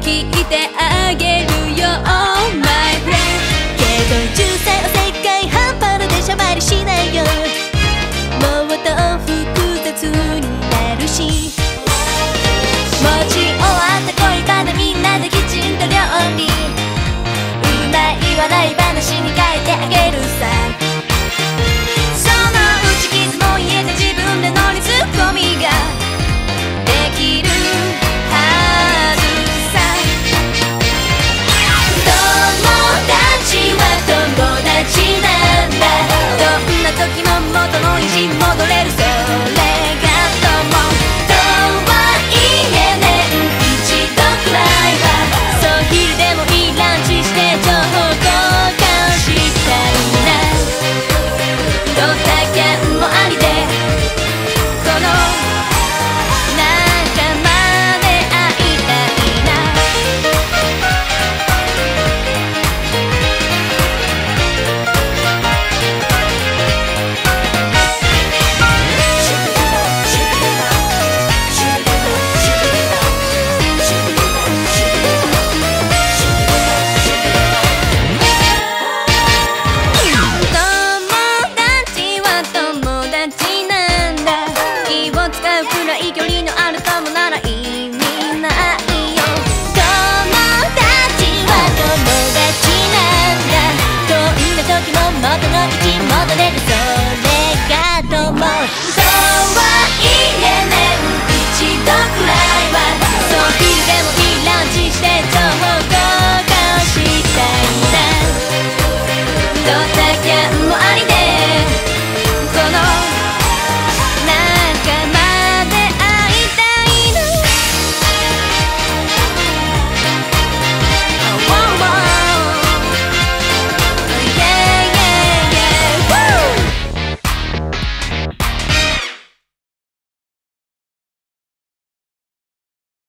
聞いてあげるよ My friend けど